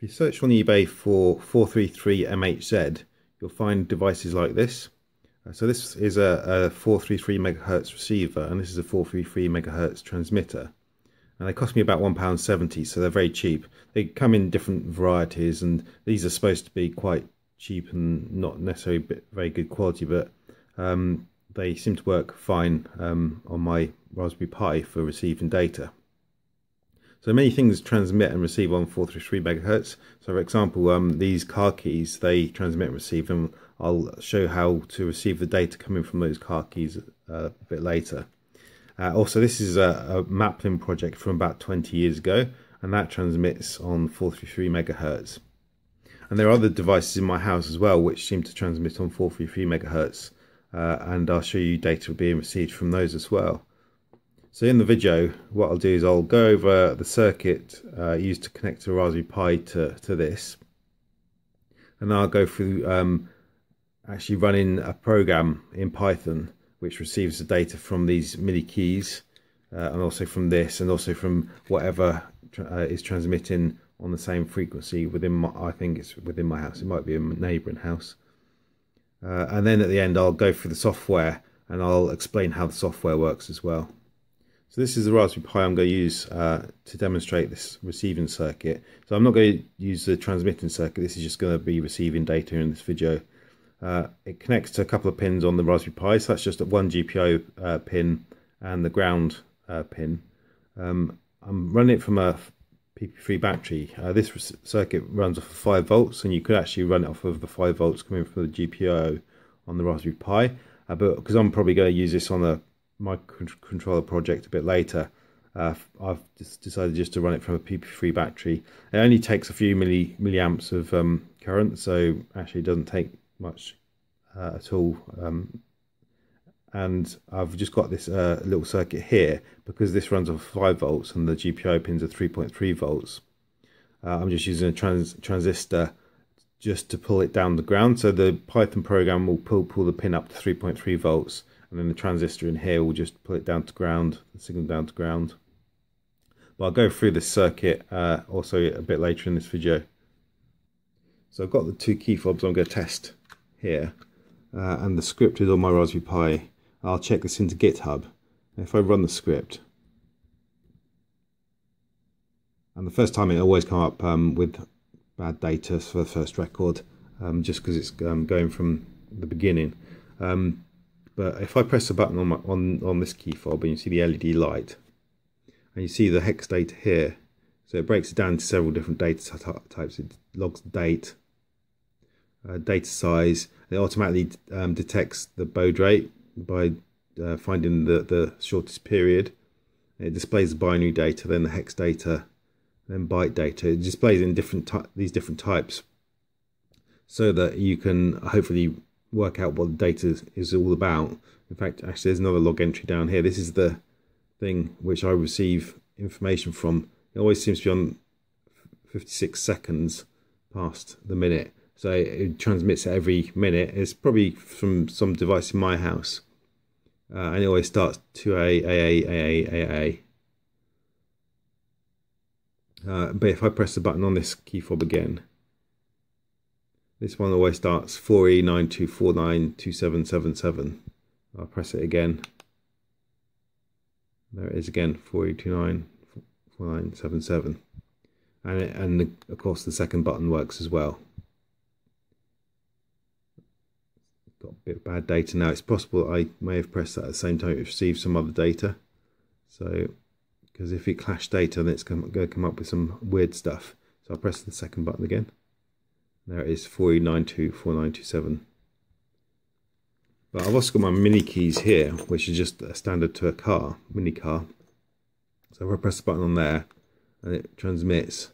If you search on eBay for 433MHZ, you'll find devices like this. Uh, so this is a, a 433 megahertz receiver, and this is a 433 megahertz transmitter. And they cost me about £1.70, so they're very cheap. They come in different varieties, and these are supposed to be quite cheap and not necessarily very good quality, but um, they seem to work fine um, on my Raspberry Pi for receiving data. So many things transmit and receive on 433 megahertz. So for example, um, these car keys, they transmit and receive and I'll show how to receive the data coming from those car keys uh, a bit later. Uh, also, this is a, a Maplin project from about 20 years ago and that transmits on 433 megahertz. And there are other devices in my house as well which seem to transmit on 433 megahertz uh, and I'll show you data being received from those as well. So in the video, what I'll do is I'll go over the circuit uh, used to connect a Raspberry Pi to, to this. And then I'll go through um, actually running a program in Python which receives the data from these Mini keys uh, and also from this and also from whatever uh, is transmitting on the same frequency within my, I think it's within my house. It might be a neighbouring house. Uh, and then at the end, I'll go through the software and I'll explain how the software works as well. So this is the Raspberry Pi I'm going to use uh, to demonstrate this receiving circuit. So I'm not going to use the transmitting circuit, this is just going to be receiving data in this video. Uh, it connects to a couple of pins on the Raspberry Pi, so that's just one GPIO uh, pin and the ground uh, pin. Um, I'm running it from a PP3 battery. Uh, this circuit runs off of 5 volts and you could actually run it off of the 5 volts coming from the GPIO on the Raspberry Pi. Uh, but because I'm probably going to use this on a microcontroller project a bit later. Uh, I've just decided just to run it from a PP3 battery. It only takes a few milli milliamps of um, current, so actually doesn't take much uh, at all. Um, and I've just got this uh, little circuit here because this runs off 5 volts and the GPIO pins are 3.3 volts. Uh, I'm just using a trans transistor just to pull it down the ground. So the Python program will pull pull the pin up to 3.3 volts and then the transistor in here will just pull it down to ground, the signal down to ground. But I'll go through this circuit uh, also a bit later in this video. So I've got the two key fobs I'm going to test here, uh, and the script is on my Raspberry Pi. I'll check this into GitHub. If I run the script, and the first time it always come up um, with bad data for the first record, um, just because it's um, going from the beginning. Um, but if I press the button on, my, on, on this key fob and you see the LED light, and you see the hex data here, so it breaks it down to several different data types. It logs date, uh, data size, it automatically um, detects the baud rate by uh, finding the, the shortest period. It displays the binary data, then the hex data, then byte data. It displays in different these different types so that you can hopefully work out what the data is all about. In fact, actually, there's another log entry down here. This is the thing which I receive information from. It always seems to be on 56 seconds past the minute. So it transmits every minute. It's probably from some device in my house. Uh, and it always starts 2A, AA, AA, AA. Uh, but if I press the button on this key fob again, this one always starts 4E92492777. I'll press it again. There it is again, 4E294977. And, it, and the, of course the second button works as well. Got a bit of bad data now. It's possible I may have pressed that at the same time it received some other data. So, because if it clashed data, then it's going to come up with some weird stuff. So I'll press the second button again. There it is 40924927. But I've also got my mini keys here, which is just a standard to a car, mini car. So if I press the button on there, and it transmits.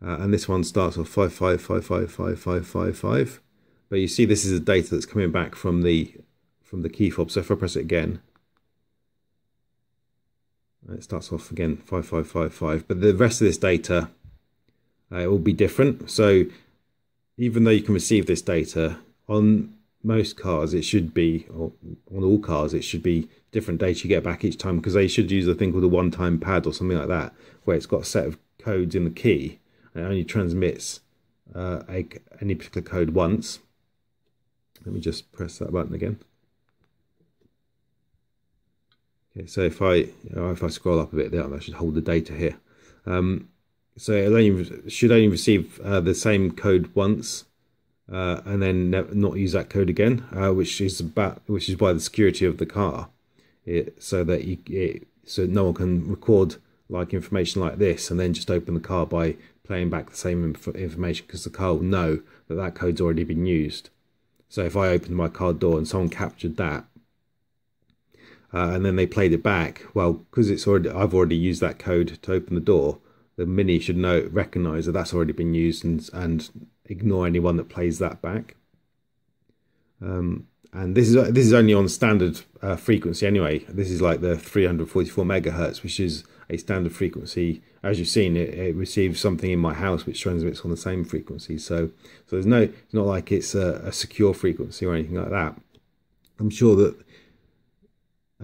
Uh, and this one starts off 55555555. But you see this is the data that's coming back from the from the key fob. So if I press it again, it starts off again 5555. But the rest of this data uh, it will be different. So even though you can receive this data on most cars, it should be, or on all cars, it should be different data you get back each time because they should use a thing called a one-time pad or something like that, where it's got a set of codes in the key, and It only transmits uh, a, any particular code once. Let me just press that button again. Okay, so if I you know, if I scroll up a bit there, I should hold the data here. Um, so it only should only receive uh, the same code once, uh, and then not use that code again, uh, which is about which is by the security of the car, it, so that you it, so no one can record like information like this and then just open the car by playing back the same inf information because the car will know that that code's already been used. So if I opened my car door and someone captured that, uh, and then they played it back. Well, because it's already I've already used that code to open the door. The Mini should know recognize that that's already been used and and ignore anyone that plays that back. Um, and this is this is only on standard uh, frequency anyway. This is like the 344 megahertz, which is a standard frequency. As you've seen, it, it receives something in my house which transmits on the same frequency. So so there's no it's not like it's a, a secure frequency or anything like that. I'm sure that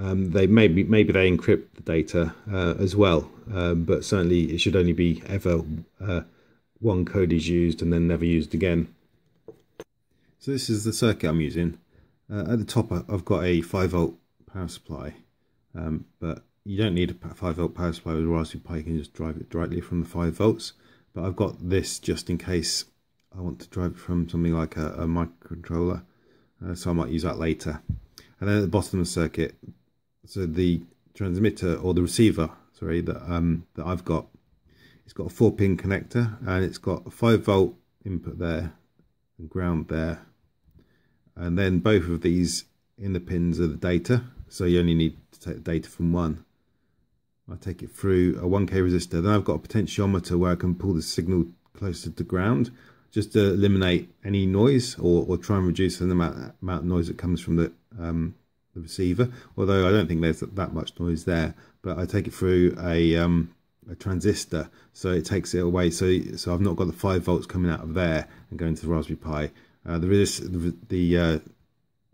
um, they maybe maybe they encrypt the data uh, as well, um, but certainly it should only be ever uh, one code is used and then never used again. So this is the circuit I'm using. Uh, at the top I've got a 5 volt power supply, um, but you don't need a 5 volt power supply with Raspberry Pi, you can just drive it directly from the 5 volts. But I've got this just in case I want to drive it from something like a, a microcontroller, uh, so I might use that later. And then at the bottom of the circuit, so the transmitter or the receiver, sorry, that um that I've got, it's got a four pin connector and it's got a five volt input there and ground there, and then both of these in the pins are the data. So you only need to take the data from one. I take it through a 1k resistor. Then I've got a potentiometer where I can pull the signal closer to ground just to eliminate any noise or, or try and reduce the amount, amount of noise that comes from the um, the receiver, although I don't think there's that much noise there. But I take it through a um, a transistor, so it takes it away. So so I've not got the five volts coming out of there and going to the Raspberry Pi. Uh, the the, the uh,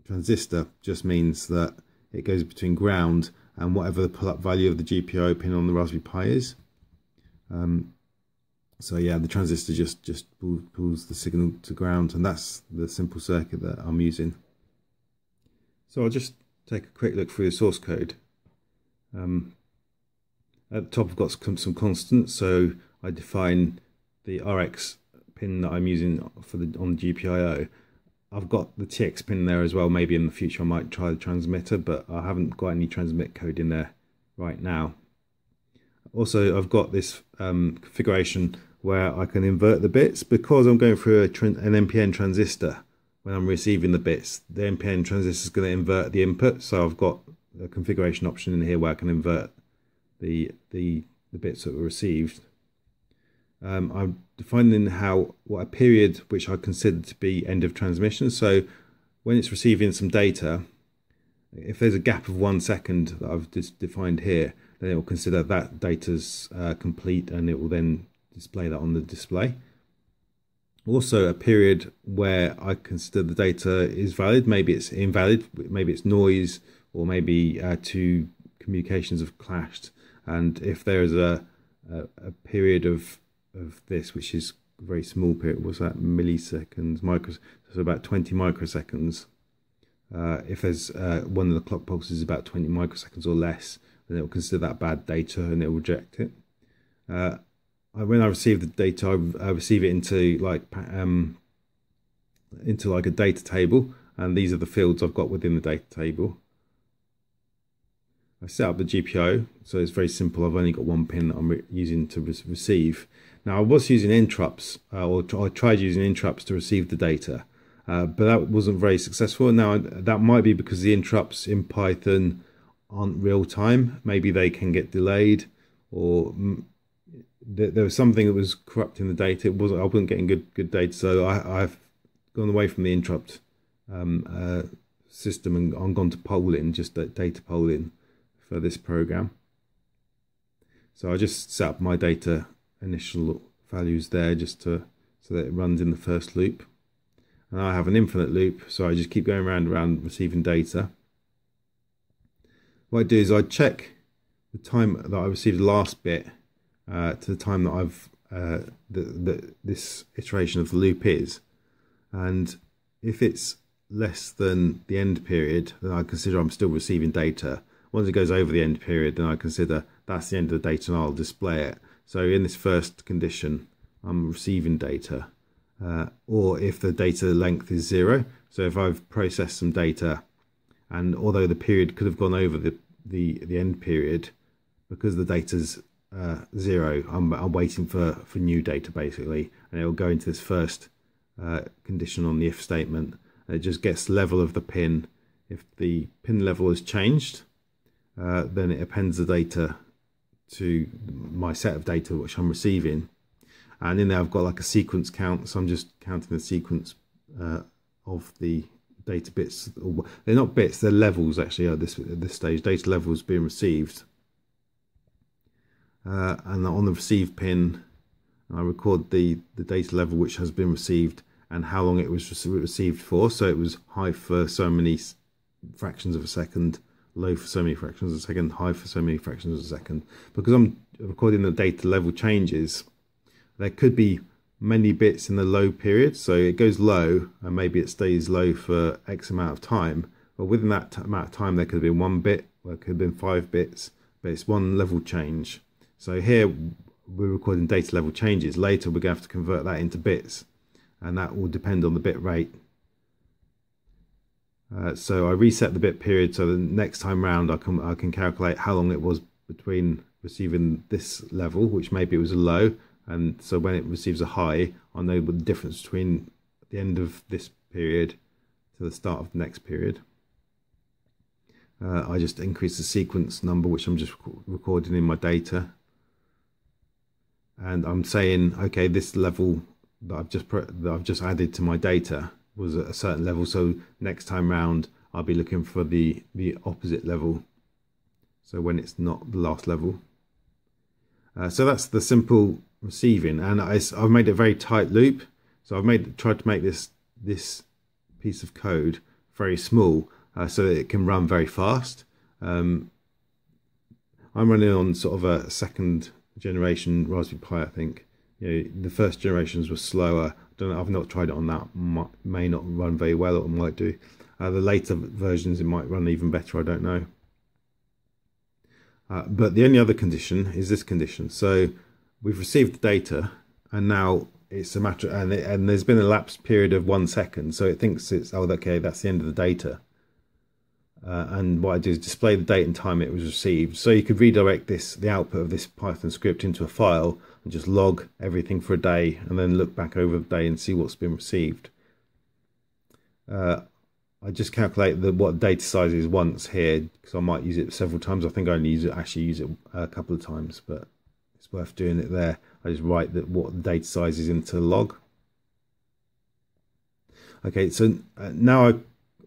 transistor just means that it goes between ground and whatever the pull-up value of the GPIO pin on the Raspberry Pi is. Um, so yeah, the transistor just just pulls the signal to ground, and that's the simple circuit that I'm using. So I'll just take a quick look through the source code. Um, at the top I've got some constants, so I define the RX pin that I'm using for the on the GPIO. I've got the TX pin there as well. Maybe in the future I might try the transmitter, but I haven't got any transmit code in there right now. Also, I've got this um, configuration where I can invert the bits because I'm going through a, an NPN transistor when I'm receiving the bits. The NPN transistor is going to invert the input, so I've got a configuration option in here where I can invert the the, the bits that were received. Um, I'm defining how what a period which I consider to be end of transmission. So when it's receiving some data, if there's a gap of one second that I've defined here, then it will consider that data's uh, complete and it will then display that on the display also a period where I consider the data is valid. Maybe it's invalid, maybe it's noise, or maybe uh, two communications have clashed. And if there is a, a, a, period of of this, which is very small period, was that milliseconds, micros, so about 20 microseconds. Uh, if there's uh, one of the clock pulses is about 20 microseconds or less, then it will consider that bad data and it will reject it. Uh, when I receive the data, I, receive it into like um, into like a data table, and these are the fields I've got within the data table. I set up the GPIO, so it's very simple. I've only got one pin that I'm using to re receive. Now I was using interrupts, uh, or I tried using interrupts to receive the data, uh, but that wasn't very successful. Now that might be because the interrupts in Python aren't real time. Maybe they can get delayed, or there, was something that was corrupting the data. It wasn't. I wasn't getting good good data, so I, have gone away from the interrupt um, uh, system and I'm gone to polling, just data polling for this program. So I just set up my data initial values there just to so that it runs in the first loop. And I have an infinite loop, so I just keep going around and around receiving data. What I do is I check the time that I received the last bit uh, to the time that I've uh, the, this iteration of the loop is. And if it's less than the end period, then I consider I'm still receiving data. Once it goes over the end period, then I consider that's the end of the data and I'll display it. So in this first condition, I'm receiving data. Uh, or if the data length is zero, so if I've processed some data and although the period could have gone over the, the, the end period, because the data's uh, zero, I'm, I'm waiting for, for new data basically, and it will go into this first uh, condition on the if statement. It just gets level of the pin. If the pin level has changed, uh, then it appends the data to my set of data which I'm receiving. And in there I've got like a sequence count, so I'm just counting the sequence uh, of the data bits. They're not bits, they're levels actually at this, at this stage. Data levels being received uh, and on the receive pin I record the the data level which has been received and how long it was received for. So it was high for so many fractions of a second low for so many fractions of a second high for so many fractions of a second. Because I'm recording the data level changes there could be many bits in the low period. So it goes low and maybe it stays low for x amount of time. But within that amount of time there could have been one bit or it could have been five bits but it's one level change so here we're recording data level changes. Later we're going to have to convert that into bits and that will depend on the bit rate. Uh, so I reset the bit period so the next time round I can, I can calculate how long it was between receiving this level, which maybe it was a low, and so when it receives a high, I know the difference between the end of this period to the start of the next period. Uh, I just increase the sequence number, which I'm just recording in my data and I'm saying, okay, this level that I've just that I've just added to my data was at a certain level. So next time round, I'll be looking for the the opposite level. So when it's not the last level. Uh, so that's the simple receiving, and I, have made a very tight loop. So I've made tried to make this this piece of code very small uh, so that it can run very fast. Um, I'm running on sort of a second generation Raspberry Pi, I think. You know, the first generations were slower. I don't know, I've not tried it on that. Might, may not run very well, or might do. Uh, the later versions, it might run even better. I don't know. Uh, but the only other condition is this condition. So we've received the data, and now it's a matter, and, it, and there's been a lapse period of one second. So it thinks it's oh, okay, that's the end of the data. Uh, and what I do is display the date and time it was received. So you could redirect this, the output of this Python script into a file and just log everything for a day and then look back over the day and see what's been received. Uh, I just calculate the what data size is once here because I might use it several times. I think I only use it actually use it a couple of times, but it's worth doing it there. I just write that what data size is into log. Okay, so uh, now I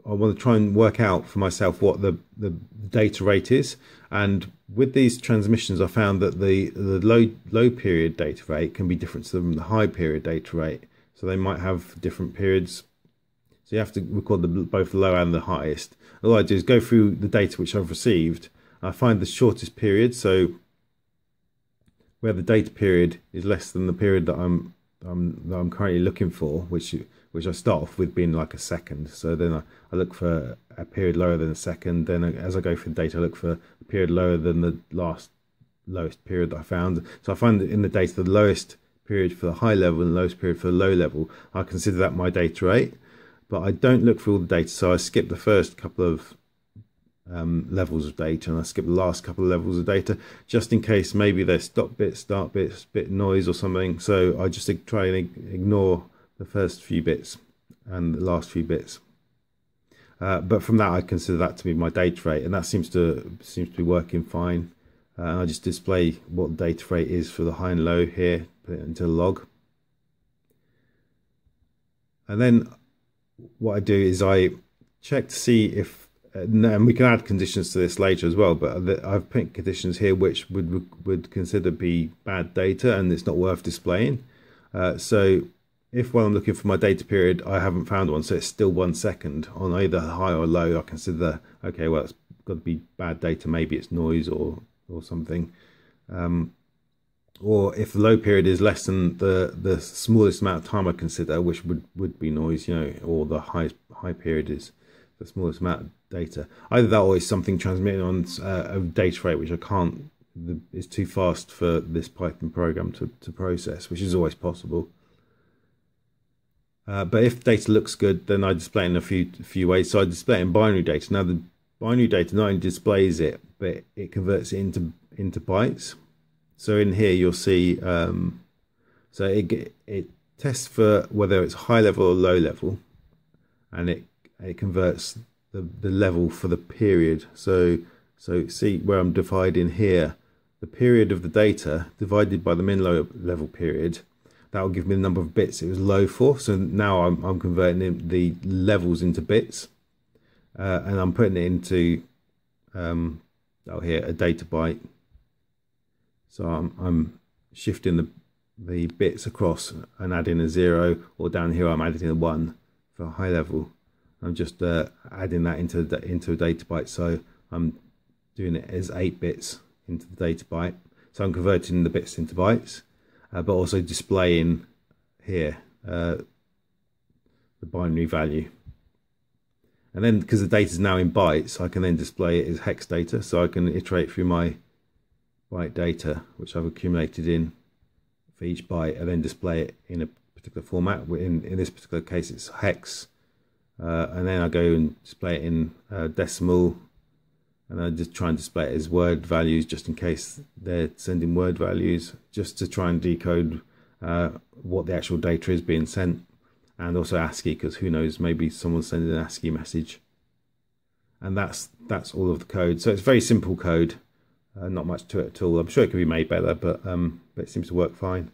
I want to try and work out for myself what the, the data rate is. And with these transmissions, I found that the, the low, low period data rate can be different from the high period data rate. So they might have different periods. So you have to record the, both the low and the highest. All I do is go through the data which I've received. I find the shortest period. So where the data period is less than the period that I'm, I'm, that I'm currently looking for, which which I start off with being like a second. So then I, I look for a period lower than a second. Then as I go through the data, I look for a period lower than the last lowest period that I found. So I find in the data the lowest period for the high level and the lowest period for the low level. I consider that my data rate, but I don't look for all the data. So I skip the first couple of um, levels of data and I skip the last couple of levels of data just in case maybe there's stop bits, start bits, bit noise or something. So I just try and ignore the first few bits and the last few bits. Uh, but from that, I consider that to be my data rate, and that seems to seems to be working fine. Uh, I just display what the data rate is for the high and low here, put it into log. And then what I do is I check to see if, and we can add conditions to this later as well, but I've put conditions here which would would consider be bad data and it's not worth displaying. Uh, so if while I'm looking for my data period, I haven't found one, so it's still one second on either high or low, I consider, okay, well, it's got to be bad data. Maybe it's noise or, or something. Um, or if the low period is less than the the smallest amount of time I consider, which would would be noise, you know, or the high high period is the smallest amount of data. Either that or it's something transmitted on uh, a data rate which I can't. The, it's too fast for this Python program to, to process, which is always possible. Uh, but if data looks good, then I display it in a few few ways. So I display it in binary data. Now the binary data not only displays it, but it converts it into into bytes. So in here you'll see, um, so it it tests for whether it's high level or low level, and it it converts the the level for the period. So so see where I'm dividing here, the period of the data divided by the min low level period that will give me the number of bits it was low for. So now I'm, I'm converting the levels into bits uh, and I'm putting it into um, out here a data byte. So I'm, I'm shifting the the bits across and adding a zero or down here I'm adding a one for high level. I'm just uh, adding that into the, into a data byte. So I'm doing it as eight bits into the data byte. So I'm converting the bits into bytes uh, but also displaying here uh, the binary value. And then because the data is now in bytes, I can then display it as hex data. So I can iterate through my byte data, which I've accumulated in for each byte, and then display it in a particular format. In, in this particular case, it's hex. Uh, and then I go and display it in uh, decimal and I just try and display it as word values just in case they're sending word values, just to try and decode uh, what the actual data is being sent, and also ASCII because who knows, maybe someone's sending an ASCII message, and that's that's all of the code. So it's very simple code, uh, not much to it at all. I'm sure it could be made better, but um, but it seems to work fine.